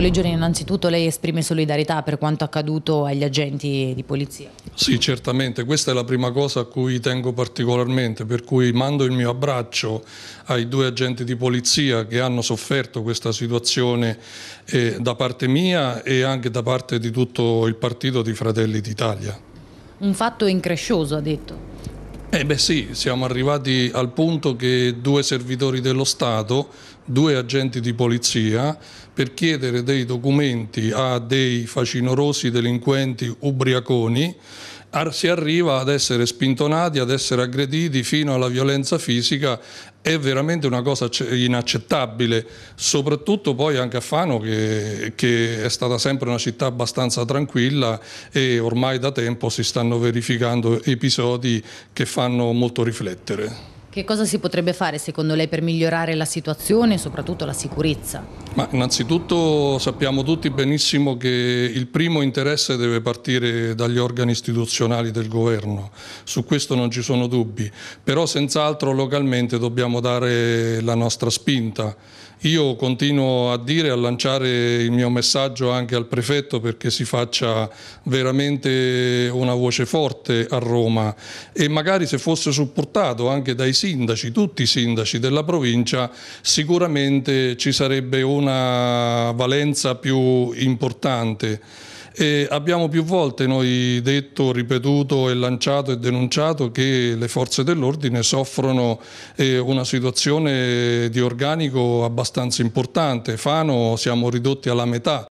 Legioni, innanzitutto lei esprime solidarietà per quanto accaduto agli agenti di polizia. Sì, certamente, questa è la prima cosa a cui tengo particolarmente, per cui mando il mio abbraccio ai due agenti di polizia che hanno sofferto questa situazione eh, da parte mia e anche da parte di tutto il partito di Fratelli d'Italia. Un fatto increscioso, ha detto. Eh beh sì, siamo arrivati al punto che due servitori dello Stato, due agenti di polizia, per chiedere dei documenti a dei facinorosi delinquenti ubriaconi, si arriva ad essere spintonati, ad essere aggrediti fino alla violenza fisica, è veramente una cosa inaccettabile, soprattutto poi anche a Fano che, che è stata sempre una città abbastanza tranquilla e ormai da tempo si stanno verificando episodi che fanno molto riflettere. Che cosa si potrebbe fare secondo lei per migliorare la situazione e soprattutto la sicurezza? Ma innanzitutto sappiamo tutti benissimo che il primo interesse deve partire dagli organi istituzionali del governo, su questo non ci sono dubbi, però senz'altro localmente dobbiamo dare la nostra spinta. Io continuo a dire, a lanciare il mio messaggio anche al prefetto perché si faccia veramente una voce forte a Roma e magari se fosse supportato anche dai sindaci, tutti i sindaci della provincia, sicuramente ci sarebbe una valenza più importante. E abbiamo più volte noi detto, ripetuto e lanciato e denunciato che le forze dell'ordine soffrono eh, una situazione di organico abbastanza importante. Fano siamo ridotti alla metà